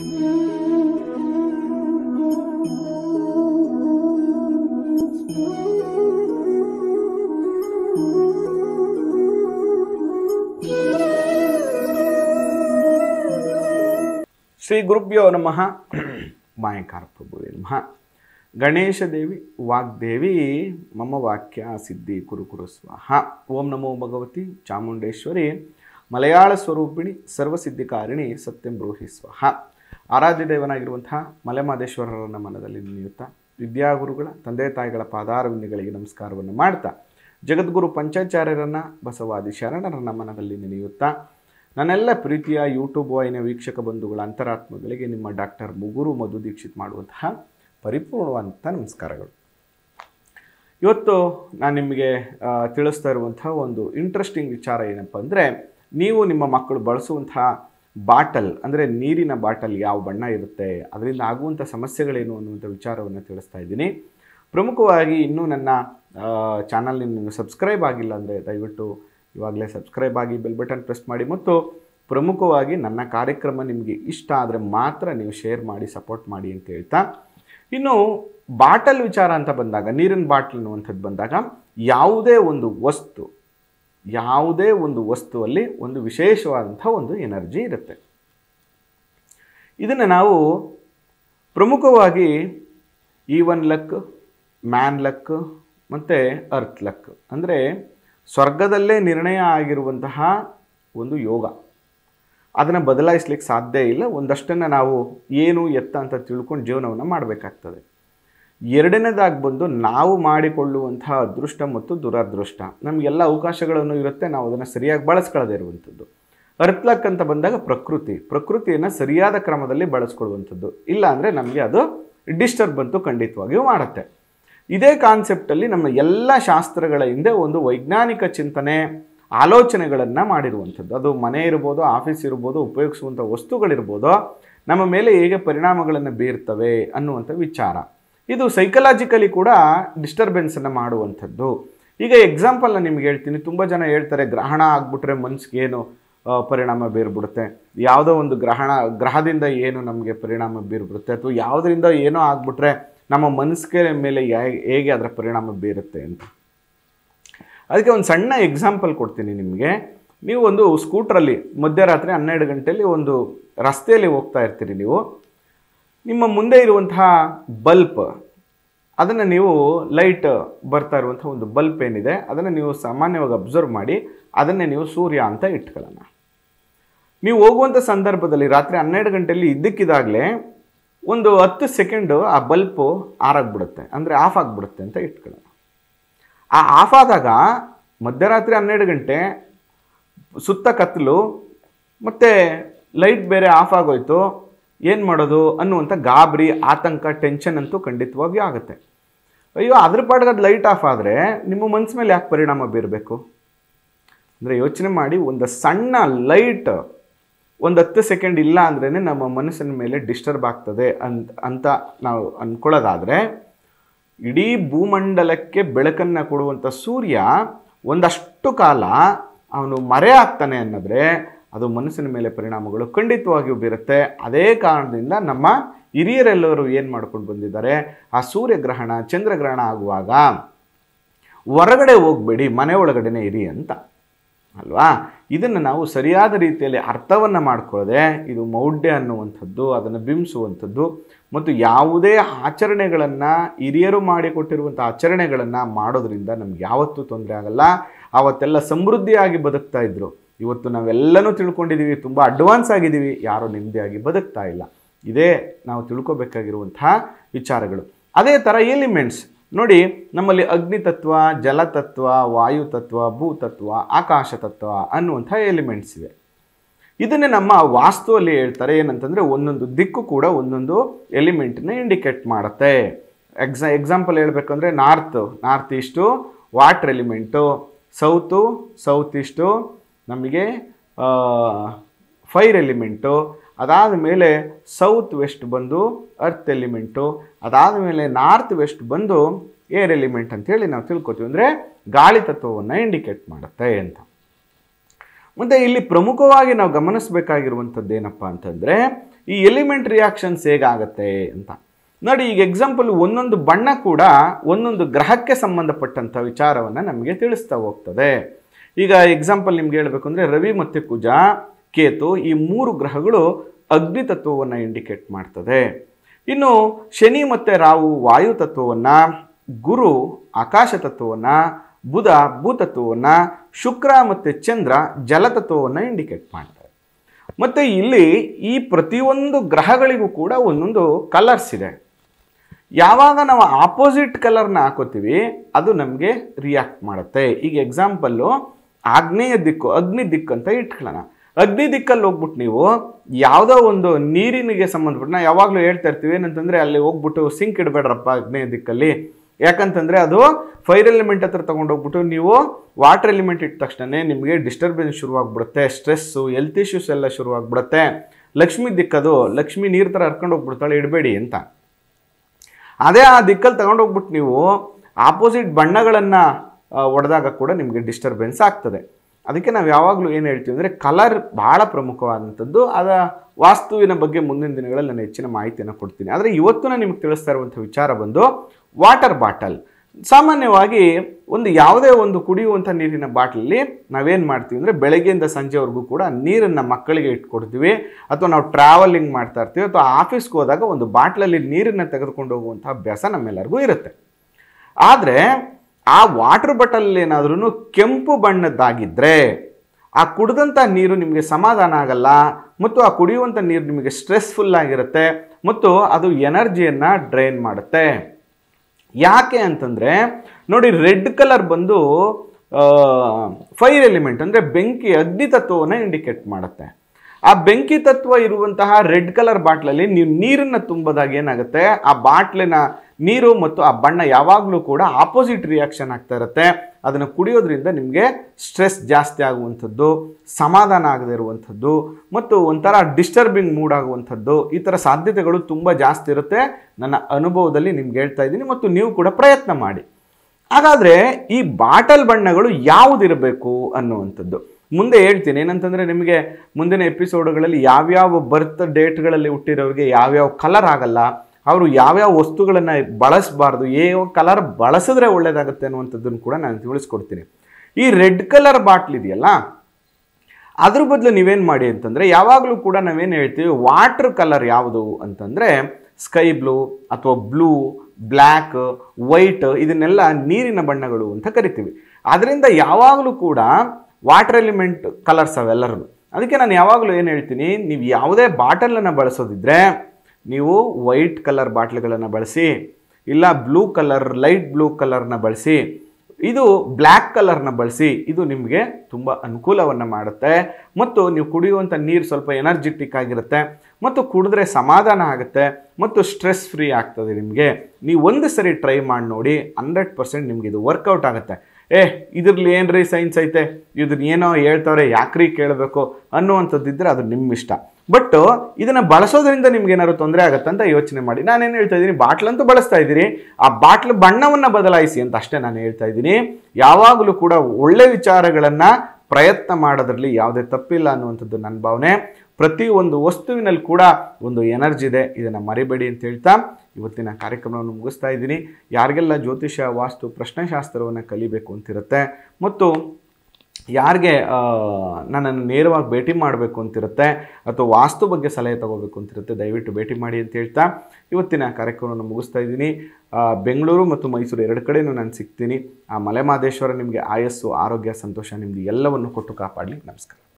ಶ್ರೀ ಗುರುಭ್ಯೋ ನಮಃ. ಮಾಯಕಾರ ಪ್ರಭುವೇ ನಮಃ. ಗಣೇಶ ದೇವಿ, ವಾಗ್ದೇವಿ, ಮಮ ವಾಕ್ಯ, ಸಿದ್ಧಿ, ಕುರು ಕುರು ಸ್ವಾಹ. ಓಂ ನಮೋ ಭಗವತಿ, ಚಾಮುಂಡೇಶ್ವರಿ, ಮಲಯಾಳ ಸ್ವರೂಪಿಣಿ, ಸರ್ವಸಿದ್ಧಿಕಾರಿಣಿ, ಸತ್ಯಂ ಬ್ರೂಹಿ ಸ್ವಾಹ. ಆರಾಧ್ಯ ದೇವನಾಗಿರುವಂತಹ ಮಲೆಮಾದೇಶ್ವರರನ್ನ ಮನದಲ್ಲಿ ನೆನೆಯುತ್ತಾ ವಿದ್ಯಾಗುರುಗಳ ತಂದೆ ತಾಯಿಗಳ ಪಾದಾರವಿಂದಗಳಿಗೆ ನಮಸ್ಕಾರವನ್ನು ಮಾಡ್ತಾ ಜಗದ್ಗುರು ಪಂಚಾಚಾರ್ಯರನ್ನ ಬಸವಾದಿ ಶರಣರನ್ನ ಮನದಲ್ಲಿ ನೆನೆಯುತ್ತಾ ನನ್ನೆಲ್ಲ ಪ್ರೀತಿಯ ಯೂಟ್ಯೂಬ್ ವಾಯಿನ ವೀಕ್ಷಕ ಬಂಧುಗಳ ಅಂತರಾತ್ಮಗಳಿಗೆ ನಿಮ್ಮ ಡಾಕ್ಟರ್ ಮುಗುರು ಮಧು ದೀಕ್ಷಿತ್ ಮಾಡುವಂತಹ ಪರಿಪೂರ್ಣವಾದಂಥ ನಮಸ್ಕಾರಗಳು. ಇವತ್ತು ನಾನು ನಿಮಗೆ ತಿಳಿಸ್ತಾ ಇರುವಂತಹ ಒಂದು ಇಂಟ್ರೆಸ್ಟಿಂಗ್ ವಿಚಾರ ಏನಪ್ಪ ಅಂದರೆ, ನೀವು ನಿಮ್ಮ ಮಕ್ಕಳು ಬಳಸುವಂತಹ ಬಾಟಲ್, ಅಂದರೆ ನೀರಿನ ಬಾಟಲ್ ಯಾವ ಬಣ್ಣ ಇರುತ್ತೆ, ಅದರಿಂದ ಆಗುವಂಥ ಸಮಸ್ಯೆಗಳೇನು ಅನ್ನುವಂಥ ವಿಚಾರವನ್ನು ತಿಳಿಸ್ತಾ ಇದ್ದೀನಿ. ಪ್ರಮುಖವಾಗಿ ಇನ್ನೂ ನನ್ನ ಚಾನಲ್ ನೀವು ಸಬ್ಸ್ಕ್ರೈಬ್ ಆಗಿಲ್ಲ ಅಂದರೆ ದಯವಿಟ್ಟು ಇವಾಗಲೇ ಸಬ್ಸ್ಕ್ರೈಬ್ ಆಗಿ ಬೆಲ್ ಬಟನ್ ಪ್ರೆಸ್ ಮಾಡಿ. ಮತ್ತು ಪ್ರಮುಖವಾಗಿ ನನ್ನ ಕಾರ್ಯಕ್ರಮ ನಿಮಗೆ ಇಷ್ಟ ಆದರೆ ಮಾತ್ರ ನೀವು ಶೇರ್ ಮಾಡಿ ಸಪೋರ್ಟ್ ಮಾಡಿ ಅಂತ ಹೇಳ್ತಾ, ಇನ್ನು ಬಾಟಲ್ ವಿಚಾರ ಅಂತ ಬಂದಾಗ, ನೀರಿನ ಬಾಟ್ಲ್ ಅನ್ನುವಂಥದ್ದು ಬಂದಾಗ ಯಾವುದೇ ಒಂದು ವಸ್ತು ಯಾವುದೇ ಒಂದು ವಸ್ತುವಲ್ಲಿ ಒಂದು ವಿಶೇಷವಾದಂಥ ಒಂದು ಎನರ್ಜಿ ಇರುತ್ತೆ. ಇದನ್ನು ನಾವು ಪ್ರಮುಖವಾಗಿ ಈವನ್ ಲಕ್, ಮ್ಯಾನ್ ಲಕ್ ಮತ್ತು ಅರ್ತ್ ಲಕ್ ಅಂದರೆ ಸ್ವರ್ಗದಲ್ಲೇ ನಿರ್ಣಯ ಆಗಿರುವಂತಹ ಒಂದು ಯೋಗ. ಅದನ್ನು ಬದಲಾಯಿಸ್ಲಿಕ್ಕೆ ಸಾಧ್ಯ ಇಲ್ಲ. ಒಂದಷ್ಟನ್ನು ನಾವು ಏನು ಎತ್ತ ಅಂತ ತಿಳ್ಕೊಂಡು ಜೀವನವನ್ನು ಮಾಡಬೇಕಾಗ್ತದೆ. ಎರಡನೇದಾಗಿ ಬಂದು ನಾವು ಮಾಡಿಕೊಳ್ಳುವಂತಹ ಅದೃಷ್ಟ ಮತ್ತು ದುರದೃಷ್ಟ. ನಮಗೆಲ್ಲ ಅವಕಾಶಗಳನ್ನು ಇರುತ್ತೆ, ನಾವು ಅದನ್ನು ಸರಿಯಾಗಿ ಬಳಸ್ಕೊಳ್ಳದೇ ಇರುವಂಥದ್ದು. ಅರ್ಥಲಕ್ ಅಂತ ಬಂದಾಗ ಪ್ರಕೃತಿ. ಪ್ರಕೃತಿಯನ್ನು ಸರಿಯಾದ ಕ್ರಮದಲ್ಲಿ ಬಳಸ್ಕೊಳ್ಳುವಂಥದ್ದು. ಇಲ್ಲ ಅಂದರೆ ನಮಗೆ ಅದು ಡಿಸ್ಟರ್ಬ್ ಅಂತೂ ಖಂಡಿತವಾಗಿಯೂ ಮಾಡುತ್ತೆ. ಇದೇ ಕಾನ್ಸೆಪ್ಟಲ್ಲಿ ನಮ್ಮ ಎಲ್ಲ ಶಾಸ್ತ್ರಗಳ ಹಿಂದೆ ಒಂದು ವೈಜ್ಞಾನಿಕ ಚಿಂತನೆ, ಆಲೋಚನೆಗಳನ್ನು ಮಾಡಿರುವಂಥದ್ದು. ಅದು ಮನೆ ಇರ್ಬೋದು, ಆಫೀಸ್ ಇರ್ಬೋದು, ಉಪಯೋಗಿಸುವಂಥ ವಸ್ತುಗಳಿರ್ಬೋದು, ನಮ್ಮ ಮೇಲೆ ಹೇಗೆ ಪರಿಣಾಮಗಳನ್ನು ಬೀರ್ತವೆ ಅನ್ನುವಂಥ ವಿಚಾರ. ಇದು ಸೈಕಲಾಜಿಕಲಿ ಕೂಡ ಡಿಸ್ಟರ್ಬೆನ್ಸನ್ನು ಮಾಡುವಂಥದ್ದು. ಈಗ ಎಕ್ಸಾಂಪಲ್ನ ನಿಮ್ಗೆ ಹೇಳ್ತೀನಿ. ತುಂಬ ಜನ ಹೇಳ್ತಾರೆ, ಗ್ರಹಣ ಆಗ್ಬಿಟ್ರೆ ಮನ್ಸಿಗೆ ಏನು ಪರಿಣಾಮ ಬೀರ್ಬಿಡುತ್ತೆ? ಯಾವುದೋ ಒಂದು ಗ್ರಹಣ, ಗ್ರಹದಿಂದ ಏನು ನಮಗೆ ಪರಿಣಾಮ ಬೀರ್ಬಿಡುತ್ತೆ? ಅಥವಾ ಯಾವುದರಿಂದ ಏನೋ ಆಗ್ಬಿಟ್ರೆ ನಮ್ಮ ಮನಸ್ಸಿಗೆ ಮೇಲೆ ಹೇಗೆ ಅದರ ಪರಿಣಾಮ ಬೀರುತ್ತೆ ಅಂತ. ಅದಕ್ಕೆ ಒಂದು ಸಣ್ಣ ಎಕ್ಸಾಂಪಲ್ ಕೊಡ್ತೀನಿ ನಿಮಗೆ. ನೀವು ಒಂದು ಸ್ಕೂಟ್ರಲ್ಲಿ ಮಧ್ಯರಾತ್ರಿ ಹನ್ನೆರಡು ಗಂಟೆಯಲ್ಲಿ ಒಂದು ರಸ್ತೆಯಲ್ಲಿ ಹೋಗ್ತಾ ಇರ್ತೀರಿ ನೀವು. ನಿಮ್ಮ ಮುಂದೆ ಇರುವಂತಹ ಬಲ್ಪ್, ಅದನ್ನು ನೀವು ಲೈಟ್ ಬರ್ತಾ ಇರುವಂಥ ಒಂದು ಬಲ್ಪ್ ಏನಿದೆ, ಅದನ್ನು ನೀವು ಸಾಮಾನ್ಯವಾಗಿ ಅಬ್ಸರ್ವ್ ಮಾಡಿ, ಅದನ್ನೇ ನೀವು ಸೂರ್ಯ ಅಂತ ಇಟ್ಕೊಳ್ಳೋಣ. ನೀವು ಹೋಗುವಂಥ ಸಂದರ್ಭದಲ್ಲಿ ರಾತ್ರಿ ಹನ್ನೆರಡು ಗಂಟೆಯಲ್ಲಿ ಇದ್ದಕ್ಕಿದಾಗಲೇ ಒಂದು ಹತ್ತು ಸೆಕೆಂಡು ಆ ಬಲ್ಪು ಆರಾಗ್ಬಿಡುತ್ತೆ ಅಂದರೆ ಆಫ್ ಆಗಿಬಿಡುತ್ತೆ ಅಂತ ಇಟ್ಕೊಳ್ಳೋಣ. ಆ ಆಫ್ ಆದಾಗ ಮಧ್ಯರಾತ್ರಿ ಹನ್ನೆರಡು ಗಂಟೆ ಸುತ್ತ ಕತ್ತಲು, ಮತ್ತು ಲೈಟ್ ಬೇರೆ ಆಫ್ ಆಗೋಯ್ತು ಏನು ಮಾಡೋದು ಅನ್ನುವಂಥ ಗಾಬರಿ, ಆತಂಕ ಟೆನ್ಷನ್ ಅಂತೂ ಖಂಡಿತವಾಗಿಯೂ ಆಗುತ್ತೆ. ಅಯ್ಯೋ, ಅದ್ರ ಪಾಡ್ಗೆ ಅದು ಲೈಟ್ ಆಫ್ ಆದರೆ ನಿಮ್ಮ ಮನಸ್ಸು ಮೇಲೆ ಯಾಕೆ ಪರಿಣಾಮ ಬೀರಬೇಕು? ಅಂದರೆ ಯೋಚನೆ ಮಾಡಿ, ಒಂದು ಸಣ್ಣ ಲೈಟ್ ಒಂದು ಹತ್ತು ಸೆಕೆಂಡ್ ಇಲ್ಲ ಅಂದ್ರೇ ನಮ್ಮ ಮನಸ್ಸಿನ ಮೇಲೆ ಡಿಸ್ಟರ್ಬ್ ಆಗ್ತದೆ ಅಂತ ಅಂತ ನಾವು ಅಂದ್ಕೊಳ್ಳೋದಾದರೆ ಇಡೀ ಭೂಮಂಡಲಕ್ಕೆ ಬೆಳಕನ್ನು ಕೊಡುವಂಥ ಸೂರ್ಯ ಒಂದಷ್ಟು ಕಾಲ ಅವನು ಮರೆ ಆಗ್ತಾನೆ ಅನ್ನೋದ್ರೆ ಅದು ಮನಸ್ಸಿನ ಮೇಲೆ ಪರಿಣಾಮಗಳು ಖಂಡಿತವಾಗಿಯೂ ಬೀರುತ್ತೆ. ಅದೇ ಕಾರಣದಿಂದ ನಮ್ಮ ಹಿರಿಯರೆಲ್ಲರೂ ಏನು ಮಾಡ್ಕೊಂಡು ಬಂದಿದ್ದಾರೆ? ಆ ಸೂರ್ಯಗ್ರಹಣ, ಚಂದ್ರಗ್ರಹಣ ಆಗುವಾಗ ಹೊರಗಡೆ ಹೋಗಬೇಡಿ, ಮನೆ ಒಳಗಡೆನೇ ಇರಿ ಅಂತ. ಅಲ್ವಾ? ಇದನ್ನು ನಾವು ಸರಿಯಾದ ರೀತಿಯಲ್ಲಿ ಅರ್ಥವನ್ನು ಮಾಡ್ಕೊಳ್ಳದೆ ಇದು ಮೌಢ್ಯ ಅನ್ನುವಂಥದ್ದು, ಅದನ್ನು ಬಿಂಬಿಸುವಂಥದ್ದು ಮತ್ತು ಯಾವುದೇ ಆಚರಣೆಗಳನ್ನು ಹಿರಿಯರು ಮಾಡಿಕೊಟ್ಟಿರುವಂಥ ಆಚರಣೆಗಳನ್ನು ಮಾಡೋದ್ರಿಂದ ನಮ್ಗೆ ಯಾವತ್ತೂ ತೊಂದರೆ ಆಗಲ್ಲ. ಆವತ್ತೆಲ್ಲ ಸಮೃದ್ಧಿಯಾಗಿ ಬದುಕ್ತಾ ಇದ್ರು. ಇವತ್ತು ನಾವೆಲ್ಲನೂ ತಿಳ್ಕೊಂಡಿದ್ದೀವಿ, ತುಂಬ ಅಡ್ವಾನ್ಸ್ ಆಗಿದ್ದೀವಿ, ಯಾರೂ ನೆಮ್ಮದಿಯಾಗಿ ಬದುಕ್ತಾ ಇಲ್ಲ. ಇದೇ ನಾವು ತಿಳ್ಕೊಬೇಕಾಗಿರುವಂತಹ ವಿಚಾರಗಳು. ಅದೇ ಥರ ಎಲಿಮೆಂಟ್ಸ್. ನೋಡಿ, ನಮ್ಮಲ್ಲಿ ಅಗ್ನಿ ತತ್ವ ಜಲತತ್ವ ವಾಯು ತತ್ವ ಭೂತತ್ವ ಆಕಾಶ ತತ್ವ ಅನ್ನುವಂಥ ಎಲಿಮೆಂಟ್ಸ್ ಇವೆ. ಇದನ್ನೇ ನಮ್ಮ ವಾಸ್ತುವಲ್ಲಿ ಹೇಳ್ತಾರೆ ಏನಂತಂದರೆ ಒಂದೊಂದು ದಿಕ್ಕು ಕೂಡ ಒಂದೊಂದು ಎಲಿಮೆಂಟನ್ನ ಇಂಡಿಕೇಟ್ ಮಾಡುತ್ತೆ. ಎಕ್ಸಾ ಎಕ್ಸಾಂಪಲ್ ಹೇಳಬೇಕಂದ್ರೆ north north east, water element, south, south east ನಮಗೆ ಫೈರ್ ಎಲಿಮೆಂಟು ಅದಾದ ಮೇಲೆ ಸೌತ್ ವೆಸ್ಟ್ ಬಂದು ಅರ್ತ್ ಎಲಿಮೆಂಟು ಅದಾದ ಮೇಲೆ ನಾರ್ತ್ ವೆಸ್ಟ್ ಬಂದು ಏರ್ ಎಲಿಮೆಂಟ್ ಅಂತೇಳಿ ನಾವು ತಿಳ್ಕೊತೀವಿ. ಅಂದರೆ ಗಾಳಿ ತತ್ವವನ್ನು ಇಂಡಿಕೇಟ್ ಮಾಡುತ್ತೆ ಅಂತ. ಮತ್ತು ಇಲ್ಲಿ ಪ್ರಮುಖವಾಗಿ ನಾವು ಗಮನಿಸಬೇಕಾಗಿರುವಂಥದ್ದು ಏನಪ್ಪ ಅಂತಂದರೆ, ಈ ಎಲಿಮೆಂಟ್ ರಿಯಾಕ್ಷನ್ಸ್ ಹೇಗಾಗತ್ತೆ ಅಂತ. ನೋಡಿ, ಈಗ ಎಕ್ಸಾಂಪಲ್ ಒಂದೊಂದು ಬಣ್ಣ ಕೂಡ ಒಂದೊಂದು ಗ್ರಹಕ್ಕೆ ಸಂಬಂಧಪಟ್ಟಂಥ ವಿಚಾರವನ್ನು ನಮಗೆ ತಿಳಿಸ್ತಾ ಹೋಗ್ತದೆ. ಈಗ ಎಕ್ಸಾಂಪಲ್ ನಿಮ್ಗೆ ಹೇಳಬೇಕು ಅಂದರೆ ರವಿ ಮತ್ತು ಕುಜ, ಕೇತು ಈ ಮೂರು ಗ್ರಹಗಳು ಅಗ್ನಿ ತತ್ವವನ್ನು ಇಂಡಿಕೇಟ್ ಮಾಡ್ತದೆ. ಇನ್ನು ಶನಿ ಮತ್ತು ರಾಹು ವಾಯು ತತ್ವವನ್ನು, ಗುರು ಆಕಾಶ ತತ್ವವನ್ನು, ಬುಧ ಭೂತತ್ವವನ್ನು ಶುಕ್ರ ಮತ್ತು ಚಂದ್ರ ಜಲತತ್ವವನ್ನು ಇಂಡಿಕೇಟ್ ಮಾಡ್ತಾರೆ ಮತ್ತು ಇಲ್ಲಿ ಈ ಪ್ರತಿಯೊಂದು ಗ್ರಹಗಳಿಗೂ ಕೂಡ ಒಂದೊಂದು ಕಲರ್ಸ್ ಇದೆ. ಯಾವಾಗ ನಾವು ಆಪೋಸಿಟ್ ಕಲರ್ನ ಹಾಕೋತೀವಿ, ಅದು ನಮಗೆ ರಿಯಾಕ್ಟ್ ಮಾಡುತ್ತೆ. ಈಗ ಎಕ್ಸಾಂಪಲ್ಲು ಆಗ್ನೇಯ ದಿಕ್ಕು, ಅಗ್ನಿ ದಿಕ್ಕು ಅಂತ ಇಟ್ಕೊಳ್ಳೋಣ. ಅಗ್ನಿ ದಿಕ್ಕಲ್ಲಿ ಹೋಗ್ಬಿಟ್ಟು ನೀವು ಯಾವುದೋ ಒಂದು ನೀರಿನಿಗೆ ಸಂಬಂಧಪಟ್ಟು ನಾವು ಯಾವಾಗಲೂ ಹೇಳ್ತಾ ಇರ್ತೀವಿ ಏನಂತಂದರೆ ಅಲ್ಲಿ ಹೋಗ್ಬಿಟ್ಟು ಸಿಂಕ್ ಇಡಬೇಡ್ರಪ್ಪ ಅಗ್ನೇಯ ದಿಕ್ಕಲ್ಲಿ. ಯಾಕಂತಂದರೆ ಅದು ಫೈರ್ ಎಲಿಮೆಂಟ್ ಹತ್ರ ತೊಗೊಂಡು ಹೋಗ್ಬಿಟ್ಟು ನೀವು ವಾಟರ್ ಎಲಿಮೆಂಟ್ ಇಟ್ಟ ತಕ್ಷಣ ನಿಮಗೆ ಡಿಸ್ಟರ್ಬೆನ್ಸ್ ಶುರುವಾಗ್ಬಿಡುತ್ತೆ ಸ್ಟ್ರೆಸ್ಸು ಹೆಲ್ತ್ ಇಶ್ಯೂಸ್ ಎಲ್ಲ ಶುರುವಾಗ್ಬಿಡುತ್ತೆ. ಲಕ್ಷ್ಮಿ ದಿಕ್ಕದು ಲಕ್ಷ್ಮಿ ನೀರು ಥರ ಹರ್ಕೊಂಡು ಹೋಗ್ಬಿಡ್ತಾಳೆ, ಇಡಬೇಡಿ ಅಂತ. ಅದೇ ಆ ದಿಕ್ಕಲ್ಲಿ ತೊಗೊಂಡೋಗ್ಬಿಟ್ಟು ನೀವು ಆಪೋಸಿಟ್ ಬಣ್ಣಗಳನ್ನು ಹೊಡೆದಾಗ ಕೂಡ ನಿಮಗೆ ಡಿಸ್ಟರ್ಬೆನ್ಸ್ ಆಗ್ತದೆ. ಅದಕ್ಕೆ ನಾವು ಯಾವಾಗಲೂ ಏನು ಹೇಳ್ತೀವಿ ಅಂದರೆ ಕಲರ್ ಭಾಳ ಪ್ರಮುಖವಾದಂಥದ್ದು. ಅದರ ವಾಸ್ತುವಿನ ಬಗ್ಗೆ ಮುಂದಿನ ದಿನಗಳಲ್ಲಿ ನಾನು ಹೆಚ್ಚಿನ ಮಾಹಿತಿಯನ್ನು ಕೊಡ್ತೀನಿ. ಆದರೆ ಇವತ್ತು ನಾನು ನಿಮಗೆ ತಿಳಿಸ್ತಾ ಇರುವಂಥ ವಿಚಾರ ಬಂದು ವಾಟರ್ ಬಾಟಲ್ ಸಾಮಾನ್ಯವಾಗಿ ಒಂದು ಯಾವುದೇ ಒಂದು ಕುಡಿಯುವಂಥ ನೀರಿನ ಬಾಟಲಲ್ಲಿ ನಾವೇನು ಮಾಡ್ತೀವಿ ಅಂದರೆ ಬೆಳಗ್ಗೆಯಿಂದ ಸಂಜೆವರೆಗೂ ಕೂಡ ನೀರನ್ನು ಮಕ್ಕಳಿಗೆ ಇಟ್ಕೊಡ್ತೀವಿ. ಅಥವಾ ನಾವು ಟ್ರಾವೆಲಿಂಗ್ ಮಾಡ್ತಾ ಇರ್ತೀವಿ. ಅಥವಾ ಆಫೀಸ್ಗೆ ಹೋದಾಗ ಒಂದು ಬಾಟ್ಲಲ್ಲಿ ನೀರನ್ನು ತೆಗೆದುಕೊಂಡು ಹೋಗುವಂಥ ಅಭ್ಯಾಸ ನಮ್ಮೆಲ್ಲರಿಗೂ ಇರುತ್ತೆ. ಆದರೆ ಆ ವಾಟರ್ ಬಾಟಲ್ ಏನಾದ್ರೂ ಕೆಂಪು ಬಣ್ಣದ್ದಾಗಿದ್ದರೆ ಆ ಕುಡಿದಂಥ ನೀರು ನಿಮಗೆ ಸಮಾಧಾನ ಆಗಲ್ಲ, ಮತ್ತು ಆ ಕುಡಿಯುವಂಥ ನೀರು ನಿಮಗೆ ಸ್ಟ್ರೆಸ್ಫುಲ್ ಆಗಿರುತ್ತೆ, ಮತ್ತು ಅದು ಎನರ್ಜಿಯನ್ನು ಡ್ರೈನ್ ಮಾಡುತ್ತೆ. ಯಾಕೆ ಅಂತಂದರೆ, ನೋಡಿ ರೆಡ್ ಕಲರ್ ಬಂದು ಫೈರ್ ಎಲಿಮೆಂಟ್ ಅಂದರೆ ಬೆಂಕಿ ಅಗ್ನಿ ತತ್ವವನ್ನು ಇಂಡಿಕೇಟ್ ಮಾಡುತ್ತೆ. ಆ ಬೆಂಕಿ ತತ್ವ ಇರುವಂತಹ ರೆಡ್ ಕಲರ್ ಬಾಟ್ಲಲ್ಲಿ ನೀವು ನೀರನ್ನು ತುಂಬೋದಾಗ ಏನಾಗುತ್ತೆ? ಆ ಬಾಟ್ಲಿನ ನೀರು ಮತ್ತು ಆ ಬಣ್ಣ ಯಾವಾಗಲೂ ಕೂಡ ಆಪೋಸಿಟ್ ರಿಯಾಕ್ಷನ್ ಆಗ್ತಾ ಇರುತ್ತೆ. ಅದನ್ನು ಕುಡಿಯೋದ್ರಿಂದ ನಿಮಗೆ ಸ್ಟ್ರೆಸ್ ಜಾಸ್ತಿ ಆಗುವಂಥದ್ದು, ಸಮಾಧಾನ ಆಗದೇ ಇರುವಂಥದ್ದು ಮತ್ತು ಒಂಥರ ಡಿಸ್ಟರ್ಬಿಂಗ್ ಮೂಡ್ ಆಗುವಂಥದ್ದು, ಈ ಥರ ಸಾಧ್ಯತೆಗಳು ತುಂಬ ಜಾಸ್ತಿ ಇರುತ್ತೆ. ನನ್ನ ಅನುಭವದಲ್ಲಿ ನಿಮ್ಗೆ ಹೇಳ್ತಾ ಇದ್ದೀನಿ ಮತ್ತು ನೀವು ಕೂಡ ಪ್ರಯತ್ನ ಮಾಡಿ. ಹಾಗಾದರೆ ಈ ಬಾಟಲ್ ಬಣ್ಣಗಳು ಯಾವುದಿರಬೇಕು ಅನ್ನುವಂಥದ್ದು. ಮುಂದೆ ಹೇಳ್ತೀನಿ, ಏನಂತಂದರೆ ನಿಮಗೆ ಮುಂದಿನ ಎಪಿಸೋಡ್ಗಳಲ್ಲಿ ಯಾವ್ಯಾವ ಬರ್ತ್ ಡೇಟ್ಗಳಲ್ಲಿ ಹುಟ್ಟಿರೋರಿಗೆ ಯಾವ್ಯಾವ ಕಲರ್ ಆಗಲ್ಲ. ಅವರು ಯಾವ್ಯಾವ ವಸ್ತುಗಳನ್ನು ಬಳಸಬಾರ್ದು ಯಾವ ಕಲರ್ ಬಳಸಿದ್ರೆ ಒಳ್ಳೆಯದಾಗುತ್ತೆ ಅನ್ನುವಂಥದ್ದನ್ನು ಕೂಡ ನಾನು ತಿಳಿಸ್ಕೊಡ್ತೀನಿ. ಈ ರೆಡ್ ಕಲರ್ ಬಾಟ್ಲ್ ಇದೆಯಲ್ಲ, ಅದ್ರ ಬದಲು ನೀವೇನು ಮಾಡಿ ಅಂತಂದರೆ, ಯಾವಾಗಲೂ ಕೂಡ ನಾವೇನು ಹೇಳ್ತೀವಿ ವಾಟರ್ ಕಲರ್ ಯಾವುದು ಅಂತಂದರೆ ಸ್ಕೈ ಬ್ಲೂ ಅಥವಾ ಬ್ಲೂ ಬ್ಲ್ಯಾಕ್ ವೈಟ್ ಇದನ್ನೆಲ್ಲ ನೀರಿನ ಬಣ್ಣಗಳು ಅಂತ ಕರಿತೀವಿ. ಅದರಿಂದ ಯಾವಾಗಲೂ ಕೂಡ ವಾಟರ್ ಎಲಿಮೆಂಟ್ ಕಲರ್ಸ್ ಅವೆಲ್ಲರೂ ಅದಕ್ಕೆ ನಾನು ಯಾವಾಗಲೂ ಏನು ಹೇಳ್ತೀನಿ, ನೀವು ಯಾವುದೇ ಬಾಟಲನ್ನು ಬಳಸೋದಿದ್ರೆ ನೀವು ವೈಟ್ ಕಲರ್ ಬಾಟ್ಲ್ಗಳನ್ನು ಬಳಸಿ, ಇಲ್ಲ ಬ್ಲೂ ಕಲರ್, ಲೈಟ್ ಬ್ಲೂ ಕಲರ್ನ ಬಳಸಿ, ಇದು ಬ್ಲ್ಯಾಕ್ ಕಲರ್ನ ಬಳಸಿ, ಇದು ನಿಮಗೆ ತುಂಬ ಅನುಕೂಲವನ್ನು ಮಾಡುತ್ತೆ. ಮತ್ತು ನೀವು ಕುಡಿಯುವಂಥ ನೀರು ಸ್ವಲ್ಪ ಎನರ್ಜೆಟಿಕ್ ಆಗಿರುತ್ತೆ. ಮತ್ತು ಕುಡಿದ್ರೆ ಸಮಾಧಾನ ಆಗುತ್ತೆ. ಮತ್ತು ಸ್ಟ್ರೆಸ್ ಫ್ರೀ ಆಗ್ತದೆ ನಿಮಗೆ. ನೀವು ಒಂದು ಸರಿ ಟ್ರೈ ಮಾಡಿ ನೋಡಿ, ಹಂಡ್ರೆಡ್ ಪರ್ಸೆಂಟ್ ನಿಮಗಿದು ವರ್ಕೌಟ್ ಆಗುತ್ತೆ. ಏ, ಇದ್ರಲ್ಲಿ ಏನ್ರಿ ಸೈನ್ಸ್ ಐತೆ? ಇದನ್ನ ಏನೋ ಹೇಳ್ತವ್ರೆ, ಯಾಕ್ರಿ ಕೇಳಬೇಕು ಅನ್ನುವಂಥದ್ದಿದ್ರೆ ಅದು ನಿಮ್ಮ ಇಷ್ಟ ಬಟ್ ಇದನ್ನು ಬಳಸೋದ್ರಿಂದ ನಿಮ್ಗೆ ಏನಾದ್ರು ತೊಂದರೆ ಆಗುತ್ತೆ ಅಂತ ಯೋಚನೆ ಮಾಡಿ. ನಾನೇನು ಹೇಳ್ತಾ ಇದ್ದೀನಿ ಬಾಟ್ಲಂತೂ ಬಳಸ್ತಾ ಇದ್ದೀನಿ ಆ ಬಾಟ್ಲ್ ಬಣ್ಣವನ್ನು ಬದಲಾಯಿಸಿ ಅಂತ ಅಷ್ಟೇ ನಾನು ಹೇಳ್ತಾ ಇದ್ದೀನಿ. ಯಾವಾಗಲೂ ಕೂಡ ಒಳ್ಳೆ ವಿಚಾರಗಳನ್ನು ಪ್ರಯತ್ನ ಮಾಡೋದ್ರಲ್ಲಿ ಯಾವುದೇ ತಪ್ಪಿಲ್ಲ ಅನ್ನುವಂಥದ್ದು ನನ್ನ ಭಾವನೆ. ಪ್ರತಿಯೊಂದು ವಸ್ತುವಿನಲ್ಲಿ ಕೂಡ ಒಂದು ಎನರ್ಜಿ ಇದೆ. ಇದನ್ನು ಮರಿಬೇಡಿ ಅಂತ ಹೇಳ್ತಾ ಇವತ್ತಿನ ಕಾರ್ಯಕ್ರಮವನ್ನು ಮುಗಿಸ್ತಾ ಇದ್ದೀನಿ. ಯಾರಿಗೆಲ್ಲ ಜ್ಯೋತಿಷ ವಾಸ್ತು ಪ್ರಶ್ನೆಶಾಸ್ತ್ರವನ್ನು ಕಲಿಬೇಕು ಅಂತಿರುತ್ತೆ ಮತ್ತು ಯಾರಿಗೆ ನನ್ನನ್ನು ನೇರವಾಗಿ ಭೇಟಿ ಮಾಡಬೇಕು ಅಂತಿರುತ್ತೆ ಅಥವಾ ವಾಸ್ತು ಬಗ್ಗೆ ಸಲಹೆ ತಗೋಬೇಕು ಅಂತಿರುತ್ತೆ, ದಯವಿಟ್ಟು ಭೇಟಿ ಮಾಡಿ ಅಂತ ಹೇಳ್ತಾ ಇವತ್ತಿನ ಕಾರ್ಯಕ್ರಮವನ್ನು ಮುಗಿಸ್ತಾ ಇದ್ದೀನಿ. ಬೆಂಗಳೂರು ಮತ್ತು ಮೈಸೂರು ಎರಡು ಕಡೆಯೂ ನಾನು ಸಿಗ್ತೀನಿ. ಆ ಮಲೆಮಹದೇಶ್ವರ ನಿಮಗೆ ಆಯಸ್ಸು, ಆರೋಗ್ಯ, ಸಂತೋಷ ನಿಮಗೆ ಎಲ್ಲವನ್ನು ಕೊಟ್ಟು ಕಾಪಾಡಲಿ ನಮಸ್ಕಾರ.